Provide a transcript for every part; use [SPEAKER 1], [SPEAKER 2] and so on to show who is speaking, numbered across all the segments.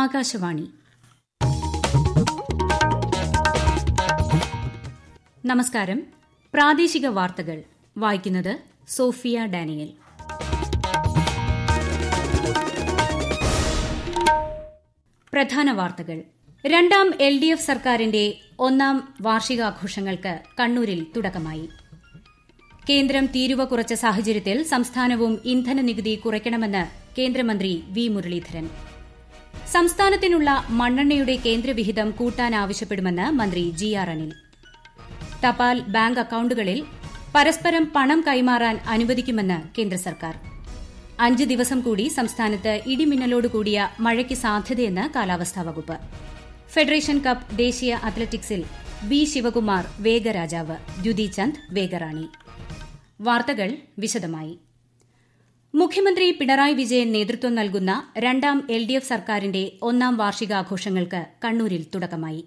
[SPEAKER 1] ആകാശവാണി നമസ്കാരം പ്രാദേശിക വാർത്തകൾ വായിക്കുന്നത് സോഫിയ ഡാനിയൽ പ്രധാന വാർത്തകൾ രണ്ടാം എൽ ഡി എഫ് സർക്കാരിന്റെ ഒന്നാം വാർഷികാഘോഷങ്ങൾക്ക് കണ്ണൂരിൽ തുടക്കമായി കേന്ദ്രം തീരുവ കുറച്ച സാഹചര്യത്തിൽ സംസ്ഥാനവും ഇന്ധന നികുതി കുറയ്ക്കണമെന്ന് കേന്ദ്രമന്ത്രി വി മുരളീധരൻ സംസ്ഥാനത്തിനുള്ള മണ്ണെണ്ണയുടെ കേന്ദ്രവിഹിതം കൂട്ടാനാവശ്യപ്പെടുമെന്ന് മന്ത്രി ജി ആർ അനിൽ തപാൽ ബാങ്ക് അക്കൌണ്ടുകളിൽ പരസ്പരം പണം കൈമാറാൻ അനുവദിക്കുമെന്ന് കേന്ദ്ര സർക്കാർ അഞ്ച് ദിവസം കൂടി സംസ്ഥാനത്ത് ഇടിമിന്നലോട് കൂടിയ മഴയ്ക്ക് സാധ്യതയെന്ന് കാലാവസ്ഥാ വകുപ്പ് ഫെഡറേഷൻ കപ്പ് ദേശീയ അത്ലറ്റിക്സിൽ ബി ശിവകുമാർ വേഗരാജാവ് ദ്യുതി ചന്ദ് വേഗറാണി വാർത്തകൾ വിശദമായി മുഖ്യമന്ത്രി പിണറായി വിജയൻ നേതൃത്വം നൽകുന്ന രണ്ടാം എൽ ഡി എഫ് സർക്കാരിന്റെ ഒന്നാം വാർഷികാഘോഷങ്ങൾക്ക് കണ്ണൂരിൽ തുടക്കമായി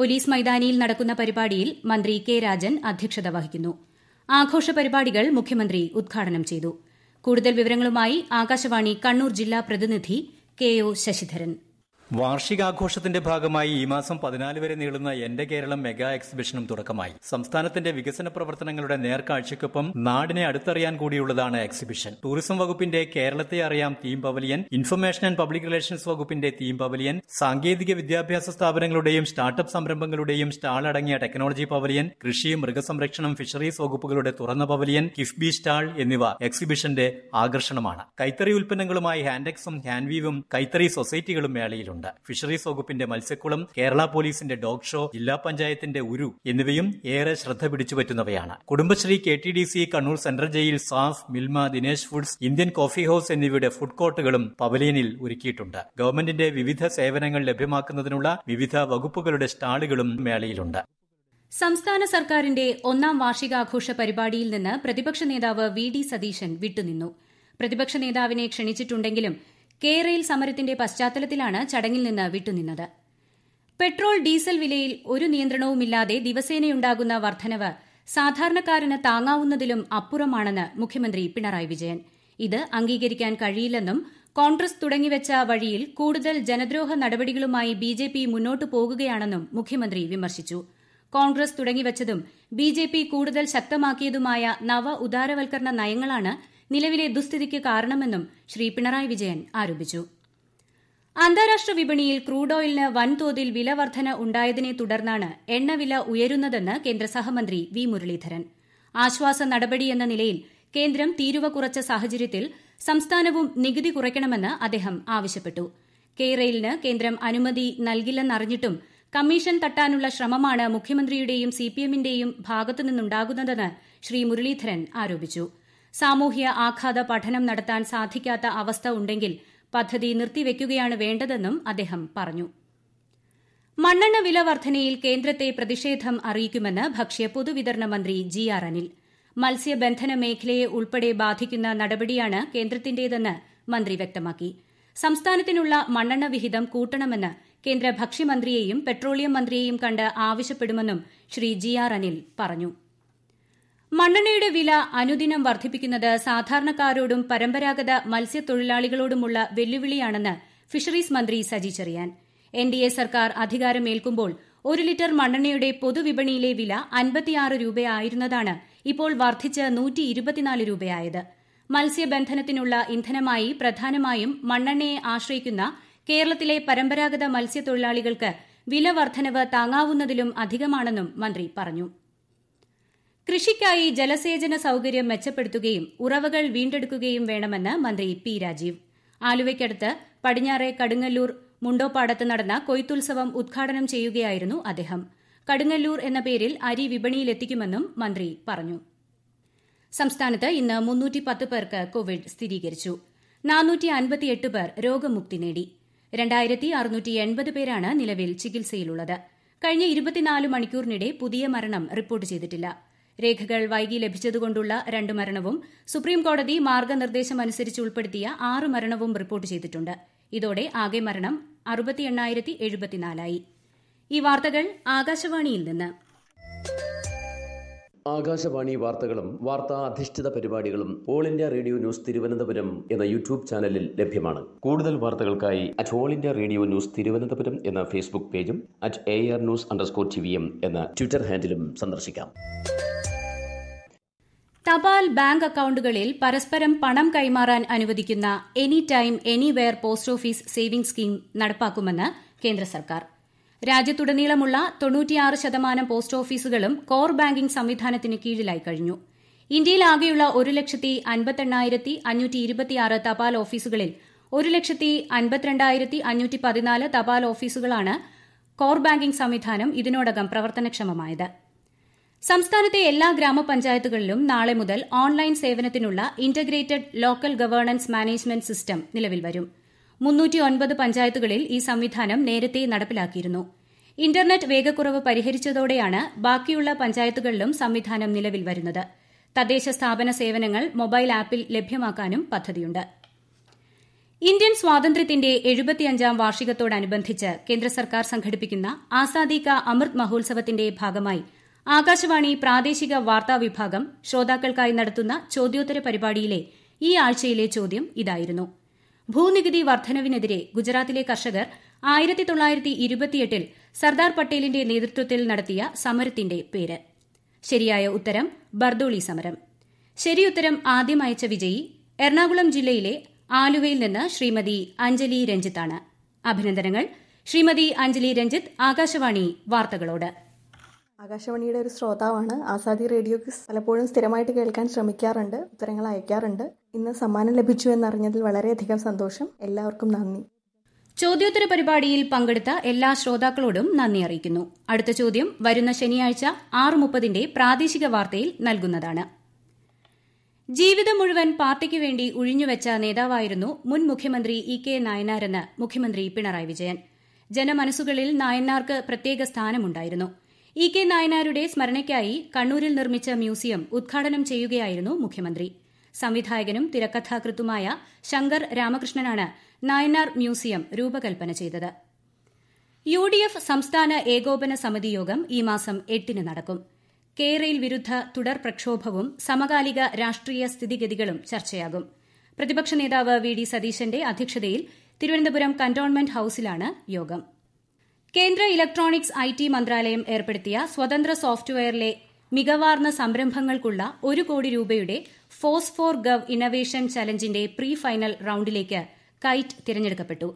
[SPEAKER 1] പോലീസ് മൈതാനിയിൽ നടക്കുന്ന പരിപാടിയിൽ മന്ത്രി കെ രാജൻ അധ്യക്ഷത വഹിക്കുന്നു ആഘോഷ പരിപാടികൾ മുഖ്യമന്ത്രി ഉദ്ഘാടനം ചെയ്തു കൂടുതൽ വിവരങ്ങളുമായി ആകാശവാണി കണ്ണൂർ ജില്ലാ പ്രതിനിധി കെ ഒ ശശിധരൻ വാർഷികാഘോഷത്തിന്റെ ഭാഗമായി ഈ മാസം പതിനാല് വരെ നീളുന്ന എന്റെ കേരളം മെഗാ എക്സിബിഷനും തുടക്കമായി സംസ്ഥാനത്തിന്റെ വികസന പ്രവർത്തനങ്ങളുടെ നേർക്കാഴ്ചയ്ക്കൊപ്പം നാടിനെ അടുത്തറിയാൻ കൂടിയുള്ളതാണ് എക്സിബിഷൻ ടൂറിസം വകുപ്പിന്റെ കേരളത്തെ അറിയാം theme pavilion information and public relations വകുപ്പിന്റെ തീം പവലിയൻ സാങ്കേതിക വിദ്യാഭ്യാസ സ്ഥാപനങ്ങളുടെയും സ്റ്റാർട്ടപ്പ് സംരംഭങ്ങളുടെയും സ്റ്റാൾ അടങ്ങിയ ടെക്നോളജി പവലിയൻ കൃഷി മൃഗസംരക്ഷണം ഫിഷറീസ് വകുപ്പുകളുടെ തുറന്ന പവലിയൻ കിഫ്ബി സ്റ്റാൾ എന്നിവ എക്സിബിഷന്റെ ആകർഷണമാണ് കൈത്തറി ഉൽപ്പന്നങ്ങളുമായി ഹാൻഡെക്സും ഹാൻഡ്വീവും കൈത്തറി സൊസൈറ്റികളും മേളയിലുണ്ട് നടത്തിയിട്ടുണ്ട് ഫിഷറീസ് വകുപ്പിന്റെ മത്സ്യക്കുളം കേരള പോലീസിന്റെ ഡോഗ് ഷോ ജില്ലാ പഞ്ചായത്തിന്റെ ഉരു എന്നിവയും ഏറെ ശ്രദ്ധ പിടിച്ചുപറ്റുന്നവയാണ് Kudumbashree K T D C Kannur central jail SAF Milma Dinesh foods Indian coffee house എന്നിവയുടെ ഫുഡ് കോർട്ടുകളും പവലിയനിൽ ഒരുക്കിയിട്ടുണ്ട് ഗവൺമെന്റിന്റെ വിവിധ സേവനങ്ങൾ ലഭ്യമാക്കുന്നതിനുള്ള വിവിധ വകുപ്പുകളുടെ സ്റ്റാളുകളും മേളയിലുണ്ട് സംസ്ഥാന സർക്കാരിന്റെ ഒന്നാം വാർഷികാഘോഷ പരിപാടിയിൽ നിന്ന് പ്രതിപക്ഷ നേതാവ് വി ഡി സതീശൻ വിട്ടുനിന്നു പ്രതിപക്ഷ നേതാവിനെ ക്ഷണിച്ചിട്ടുണ്ടെങ്കിലും കേരയിൽ സമരത്തിന്റെ പശ്ചാത്തലത്തിലാണ് ചടങ്ങിൽ നിന്ന് വിട്ടുനിന്നത് പെട്രോൾ ഡീസൽ വിലയിൽ ഒരു നിയന്ത്രണവുമില്ലാതെ ദിവസേനയുണ്ടാകുന്ന വർധനവ് സാധാരണക്കാരന് താങ്ങാവുന്നതിലും അപ്പുറമാണെന്ന് മുഖ്യമന്ത്രി പിണറായി വിജയൻ ഇത് അംഗീകരിക്കാൻ കഴിയില്ലെന്നും കോൺഗ്രസ് തുടങ്ങിവച്ച വഴിയിൽ കൂടുതൽ ജനദ്രോഹ നടപടികളുമായി ബിജെപി മുന്നോട്ടു പോകുകയാണെന്നും മുഖ്യമന്ത്രി വിമർശിച്ചു കോൺഗ്രസ് തുടങ്ങിവച്ചതും ബിജെപി കൂടുതൽ ശക്തമാക്കിയതുമായ നവ ഉദാരവൽക്കരണ നയങ്ങളാണ് നിലവിലെ ദുസ്ഥിതിക്ക് കാരണമെന്നും ശ്രീ പിണറായി വിജയൻ ആരോപിച്ചു അന്താരാഷ്ട്ര വിപണിയിൽ ക്രൂഡ് ഓയിലിന് വൻതോതിൽ വില വർധന ഉണ്ടായതിനെ തുടർന്നാണ് എണ്ണവില ഉയരുന്നതെന്ന് കേന്ദ്ര സഹമന്ത്രി വി മുരളീധരൻ ആശ്വാസ നടപടിയെന്ന നിലയിൽ കേന്ദ്രം തീരുവ കുറച്ച സാഹചര്യത്തിൽ സംസ്ഥാനവും നികുതി കുറയ്ക്കണമെന്ന് അദ്ദേഹം ആവശ്യപ്പെട്ടു കെ കേന്ദ്രം അനുമതി നൽകില്ലെന്നറിഞ്ഞിട്ടും കമ്മീഷൻ തട്ടാനുള്ള ശ്രമമാണ് മുഖ്യമന്ത്രിയുടെയും സിപിഎമ്മിന്റെയും ഭാഗത്തുനിന്നുണ്ടാകുന്നതെന്ന് ശ്രീ മുരളീധരൻ ആരോപിച്ചു സാമൂഹ്യ ആഘാത പഠനം നടത്താൻ സാധിക്കാത്ത അവസ്ഥ ഉണ്ടെങ്കിൽ പദ്ധതി നിർത്തിവെക്കുകയാണ് വേണ്ടതെന്നും അദ്ദേഹം പറഞ്ഞു മണ്ണെണ്ണ വില വർധനയിൽ കേന്ദ്രത്തെ പ്രതിഷേധം അറിയിക്കുമെന്ന് ഭക്ഷ്യ പൊതുവിതരണ മന്ത്രി ജി ആർ അനിൽ മത്സ്യബന്ധന മേഖലയെ ഉൾപ്പെടെ ബാധിക്കുന്ന നടപടിയാണ് കേന്ദ്രത്തിന്റേതെന്ന് മന്ത്രി വ്യക്തമാക്കി സംസ്ഥാനത്തിനുള്ള മണ്ണെണ്ണ വിഹിതം കൂട്ടണമെന്ന് കേന്ദ്ര ഭക്ഷ്യമന്ത്രിയെയും പെട്രോളിയം മന്ത്രിയെയും കണ്ട് ആവശ്യപ്പെടുമെന്നും ശ്രീ ജി ആർ അനിൽ പറഞ്ഞു മണ്ണെണ്ണയുടെ വില അനുദിനം വർദ്ധിപ്പിക്കുന്നത് സാധാരണക്കാരോടും പരമ്പരാഗത മത്സ്യത്തൊഴിലാളികളോടുമുള്ള വെല്ലുവിളിയാണെന്ന് ഫിഷറീസ് മന്ത്രി സജി ചെറിയാൻ എൻഡിഎ സർക്കാർ അധികാരമേൽക്കുമ്പോൾ ഒരു ലിറ്റർ മണ്ണെണ്ണയുടെ പൊതുവിപണിയിലെ വില അൻപത്തിയാറ് രൂപയായിരുന്നതാണ് ഇപ്പോൾ വർദ്ധിച്ച് രൂപയായത് മത്സ്യബന്ധനത്തിനുള്ള ഇന്ധനമായി പ്രധാനമായും മണ്ണെണ്ണയെ ആശ്രയിക്കുന്ന കേരളത്തിലെ പരമ്പരാഗത മത്സ്യത്തൊഴിലാളികൾക്ക് വില വർദ്ധനവ് താങ്ങാവുന്നതിലും അധികമാണെന്നും മന്ത്രി പറഞ്ഞു കൃഷിക്കായി ജലസേചന സൌകര്യം മെച്ചപ്പെടുത്തുകയും ഉറവകൾ വീണ്ടെടുക്കുകയും വേണമെന്ന് മന്ത്രി പി രാജീവ് ആലുവയ്ക്കടുത്ത് പടിഞ്ഞാറെ കടുങ്ങല്ലൂർ മുണ്ടോപ്പാടത്ത് നടന്ന കൊയ്ത്തുത്സവം ഉദ്ഘാടനം ചെയ്യുകയായിരുന്നു അദ്ദേഹം കടുങ്ങല്ലൂർ എന്ന പേരിൽ അരി വിപണിയിലെത്തിക്കുമെന്നും മന്ത്രി പറഞ്ഞു സംസ്ഥാനത്ത് ഇന്ന് പേർക്ക് കോവിഡ് സ്ഥിരീകരിച്ചു പേർ രോഗമുക്തി നേടി രണ്ടായിരത്തി എൺപത് പേരാണ് നിലവിൽ ചികിത്സയിലുള്ളത് കഴിഞ്ഞ ഇരുപത്തിനാല് മണിക്കൂറിനിടെ പുതിയ മരണം റിപ്പോർട്ട് ചെയ്തിട്ടില്ല രേഖകൾ വൈകി ലഭിച്ചതുകൊണ്ടുള്ള രണ്ട് മരണവും സുപ്രീംകോടതി മാർഗ്ഗനിർദ്ദേശം അനുസരിച്ച് ഉൾപ്പെടുത്തിയ ആറ് മരണവും റിപ്പോർട്ട് ചെയ്തിട്ടുണ്ട് ഇതോടെ ആകെ മരണം ആയി ആകാശവാണി വാർത്തകളും വാർത്താ അധിഷ്ഠിത പരിപാടികളും all India radio news Thiruvananthapuram എന്ന യൂട്യൂബ് ചാനലിൽ ലഭ്യമാണ് കൂടുതൽ വാർത്തകൾക്കായി at all India radio news Thiruvananthapuram എന്ന ഫേസ്ബുക്ക് പേജും at A R news underscore T V M എന്ന ട്വിറ്റർ ഹാൻഡിലും സന്ദർശിക്കാം തപാൽ ബാങ്ക് അക്കൌണ്ടുകളിൽ പരസ്പരം പണം കൈമാറാൻ അനുവദിക്കുന്ന any time anywhere post office saving scheme നടപ്പാക്കുമെന്ന് കേന്ദ്ര സർക്കാർ രാജ്യത്തുടനീളമുള്ള തൊണ്ണൂറ്റിയാറ് ശതമാനം പോസ്റ്റ് ഓഫീസുകളും കോർ ബാങ്കിംഗ് സംവിധാനത്തിന് കീഴിലായി കഴിഞ്ഞു ഇന്ത്യയിലാകെയുള്ള ഒരു ലക്ഷത്തി അൻപത്തെണ്ണായിരത്തി അഞ്ഞൂറ്റി ഇരുപത്തിയാറ് തപാൽ ഓഫീസുകളിൽ ഒരു ലക്ഷത്തി അൻപത്തിരണ്ടായിരത്തി അഞ്ഞൂറ്റി പതിനാല് തപാൽ ഓഫീസുകളാണ് കോർ ബാങ്കിംഗ് സംവിധാനം ഇതിനോടകം പ്രവർത്തനക്ഷമമായത് സംസ്ഥാനത്തെ എല്ലാ ഗ്രാമപഞ്ചായത്തുകളിലും നാളെ മുതൽ ഓൺലൈൻ സേവനത്തിനുള്ള integrated local governance management system നിലവിൽ വരും പഞ്ചായത്തുകളിൽ ഈ സംവിധാനം നേരത്തെ നടപ്പിലാക്കിയിരുന്നു ഇന്റർനെറ്റ് വേഗക്കുറവ് പരിഹരിച്ചതോടെയാണ് ബാക്കിയുള്ള പഞ്ചായത്തുകളിലും സംവിധാനം നിലവിൽ വരുന്നത് തദ്ദേശ സ്ഥാപന സേവനങ്ങൾ മൊബൈൽ ആപ്പിൽ ലഭ്യമാക്കാനും പദ്ധതിയുണ്ട് ഇന്ത്യൻ സ്വാതന്ത്ര്യത്തിന്റെ എഴുപത്തിയഞ്ചാം വാർഷികത്തോടനുബന്ധിച്ച് കേന്ദ്ര സർക്കാർ സംഘടിപ്പിക്കുന്ന ആസാദി കാ അമൃത് മഹോത്സവത്തിന്റെ ഭാഗമായി ആകാശവാണി പ്രാദേശിക വാർത്താ വിഭാഗം ശ്രോതാക്കൾക്കായി നടത്തുന്ന ചോദ്യോത്തര പരിപാടിയിലെ ഈ ആഴ്ചയിലെ ചോദ്യം ഇതായിരുന്നു ഭൂനികുതി വർദ്ധനവിനെതിരെ ഗുജറാത്തിലെ കർഷകർ ഇരുപത്തിയെട്ടിൽ സർദാർ പട്ടേലിന്റെ നേതൃത്വത്തിൽ നടത്തിയ സമരത്തിന്റെ പേര് ശരിയായ ഉത്തരം ബർദോളി സമരം ശരിയുത്തരം ആദ്യം അയച്ച വിജയി എറണാകുളം ജില്ലയിലെ ആലുവയിൽ നിന്ന് ശ്രീമതി അഞ്ജലി രഞ്ജിത്താണ് അഭിനന്ദനങ്ങൾ ശ്രീമതി അഞ്ജലി രഞ്ജിത്ത് ആകാശവാണി വാർത്തകളോട് ആകാശവാണിയുടെ ഒരു ശ്രോതാവാണ് ആസാദി റേഡിയോക്ക് പലപ്പോഴും സ്ഥിരമായിട്ട് കേൾക്കാൻ ശ്രമിക്കാറുണ്ട് ഉത്തരങ്ങൾ അയക്കാറുണ്ട് ഇന്ന് സമ്മാനം ലഭിച്ചു എന്നറിഞ്ഞതിൽ വളരെയധികം സന്തോഷം എല്ലാവർക്കും നന്ദി ചോദ്യോത്തര പരിപാടിയിൽ പങ്കെടുത്ത എല്ലാ ശ്രോതാക്കളോടും നന്ദി അറിയിക്കുന്നു അടുത്ത ചോദ്യം വരുന്ന ശനിയാഴ്ച ആറ് മുപ്പതിന്റെ പ്രാദേശിക വാർത്തയിൽ നൽകുന്നതാണ് ജീവിതം മുഴുവൻ പാർട്ടിക്ക് വേണ്ടി ഉഴിഞ്ഞുവെച്ച നേതാവായിരുന്നു മുൻ മുഖ്യമന്ത്രി ഇ കെ നായനാരെന്ന് മുഖ്യമന്ത്രി പിണറായി വിജയൻ ജനമനസ്സുകളിൽ നായനാർക്ക് പ്രത്യേക സ്ഥാനമുണ്ടായിരുന്നു ഇ കെ നായനാരുടെ സ്മരണയ്ക്കായി കണ്ണൂരിൽ നിർമ്മിച്ച മ്യൂസിയം ഉദ്ഘാടനം ചെയ്യുകയായിരുന്നു മുഖ്യമന്ത്രി സംവിധായകനും തിരക്കഥാകൃത്തുമായ ശങ്കർ രാമകൃഷ്ണനാണ് നായനാർ മ്യൂസിയം രൂപകൽപ്പന ചെയ്തത് യു ഡി എഫ് സംസ്ഥാന ഏകോപന സമിതി യോഗം ഈ മാസം എട്ടിന് നടക്കും കേരയിൽ വിരുദ്ധ തുടർ പ്രക്ഷോഭവും സമകാലിക രാഷ്ട്രീയ സ്ഥിതിഗതികളും ചർച്ചയാകും പ്രതിപക്ഷ നേതാവ് വി ഡി സതീശന്റെ അധ്യക്ഷതയിൽ തിരുവനന്തപുരം കന്റോൺമെന്റ് ഹൌസിലാണ് യോഗം കേന്ദ്ര ഇലക്ട്രോണിക്സ് ഐടി മന്ത്രാലയം ഏർപ്പെടുത്തിയ സ്വതന്ത്ര സോഫ്റ്റ്വെയറിലെ മികവാർന്ന സംരംഭങ്ങൾക്കുള്ള ഒരു കോടി രൂപയുടെ ഫോർ ഗവ് ഇന്നവേഷൻ ചലഞ്ചിന്റെ പ്രീ ഫൈനൽ റൌണ്ടിലേക്ക് കൈറ്റ് തിരഞ്ഞെടുക്കപ്പെട്ടു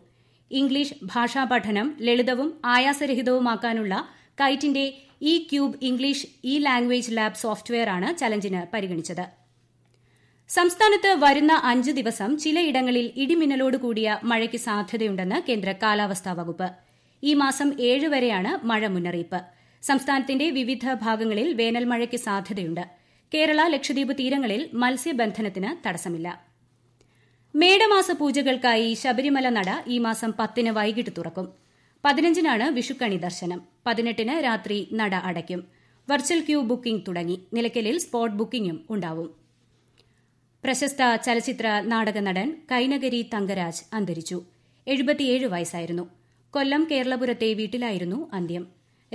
[SPEAKER 1] ഇംഗ്ലീഷ് ഭാഷാ പഠനം ലളിതവും ആയാസരഹിതവുമാക്കാനുള്ള കൈറ്റിന്റെ E cube English E language lab സോഫ്റ്റ്വെയറാണ് ചലഞ്ചിന് പരിഗണിച്ചത് സംസ്ഥാനത്ത് വരുന്ന അഞ്ച് ദിവസം ചിലയിടങ്ങളിൽ ഇടിമിന്നലോട് കൂടിയ മഴയ്ക്ക് സാധ്യതയുണ്ടെന്ന് കേന്ദ്ര കാലാവസ്ഥാ വകുപ്പ് ഈ മാസം ഏഴ് വരെയാണ് മഴ മുന്നറിയിപ്പ് സംസ്ഥാനത്തിന്റെ വിവിധ ഭാഗങ്ങളിൽ വേനൽ മഴയ്ക്ക് സാധ്യതയുണ്ട് കേരള ലക്ഷദ്വീപ് തീരങ്ങളിൽ മത്സ്യബന്ധനത്തിന് തടസ്സമില്ല മേടമാസ പൂജകൾക്കായി ശബരിമല നട ഈ മാസം പത്തിന് വൈകിട്ട് തുറക്കും പതിനഞ്ചിനാണ് വിഷുക്കണി ദർശനം പതിനെട്ടിന് രാത്രി നട അടയ്ക്കും വെർച്വൽ ക്യൂ ബുക്കിംഗ് തുടങ്ങി നിലയ്ക്കലിൽ സ്പോട്ട് ബുക്കിംഗും ഉണ്ടാവും പ്രശസ്ത ചലച്ചിത്ര നാടക നടൻ കൈനഗരി തങ്കരാജ് അന്തരിച്ചു എഴുപത്തിയേഴ് വയസ്സായിരുന്നു കൊല്ലം കേരളപുരത്തെ വീട്ടിലായിരുന്നു അന്ത്യം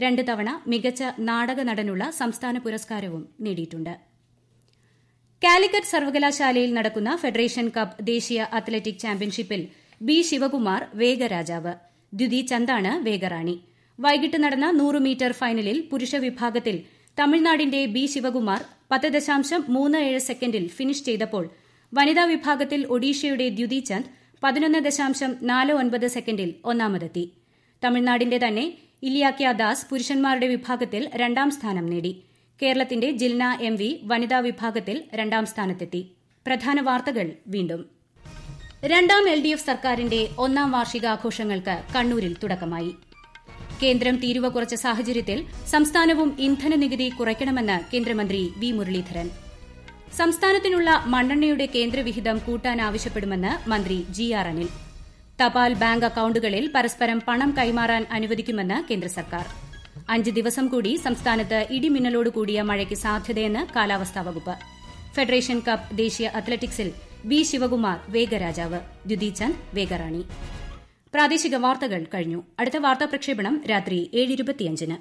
[SPEAKER 1] രണ്ട് തവണ മികച്ച നാടക നടനുള്ള സംസ്ഥാന പുരസ്കാരവും നേടിയിട്ടുണ്ട് കാലിക്കറ്റ് സർവകലാശാലയിൽ നടക്കുന്ന ഫെഡറേഷൻ കപ്പ് ദേശീയ അത്ലറ്റിക് ചാമ്പ്യൻഷിപ്പിൽ ബി ശിവകുമാർ വേഗരാജാവ് ദ്യുതി ചന്ദാണ് വേഗറാണി വൈകിട്ട് നടന്ന നൂറ് മീറ്റർ ഫൈനലിൽ പുരുഷ വിഭാഗത്തിൽ തമിഴ്നാടിന്റെ ബി ശിവകുമാർ പത്ത് ദശാംശം മൂന്ന് ഏഴ് സെക്കൻഡിൽ ഫിനിഷ് ചെയ്തപ്പോൾ വനിതാ വിഭാഗത്തിൽ ഒഡീഷയുടെ ദ്യുതി ചന്ദ് പതിനൊന്ന് ദശാംശം നാല് ഒൻപത് സെക്കൻഡിൽ ഒന്നാമതെത്തി തമിഴ്നാടിന്റെ തന്നെ ഇലിയാക്യ ദാസ് പുരുഷന്മാരുടെ വിഭാഗത്തിൽ രണ്ടാം സ്ഥാനം നേടി കേരളത്തിന്റെ ജിൽന എം വി വനിതാ വിഭാഗത്തിൽ രണ്ടാം സ്ഥാനത്തെത്തി പ്രധാന വാർത്തകൾ വീണ്ടും രണ്ടാം എൽ ഡി എഫ് സർക്കാരിന്റെ ഒന്നാം വാർഷികാഘോഷങ്ങൾക്ക് കണ്ണൂരിൽ തുടക്കമായി കേന്ദ്രം തീരുവ കുറച്ച സാഹചര്യത്തിൽ സംസ്ഥാനവും ഇന്ധന നികുതി കുറയ്ക്കണമെന്ന് കേന്ദ്രമന്ത്രി വി മുരളീധരൻ സംസ്ഥാനത്തിനുള്ള മണ്ണെണ്ണയുടെ കേന്ദ്രവിഹിതം കൂട്ടാൻ ആവശ്യപ്പെടുമെന്ന് മന്ത്രി ജി ആർ അനിൽ തപാൽ ബാങ്ക് അക്കൌണ്ടുകളിൽ പരസ്പരം പണം കൈമാറാൻ അനുവദിക്കുമെന്ന് കേന്ദ്ര സർക്കാർ അഞ്ച് ദിവസം കൂടി സംസ്ഥാനത്ത് ഇടിമിന്നലോട് കൂടിയ മഴയ്ക്ക് സാധ്യതയെന്ന് കാലാവസ്ഥാ വകുപ്പ് ഫെഡറേഷൻ കപ്പ് ദേശീയ അത്ലറ്റിക്സിൽ ബി ശിവകുമാർ വേഗരാജാവ് ദ്യുതിചന്ദ് വേഗറാണി പ്രാദേശിക വാർത്തകൾ കഴിഞ്ഞു അടുത്ത വാർത്താ പ്രക്ഷേപണം രാത്രി ഏഴ് ഇരുപത്തിയഞ്ചിന്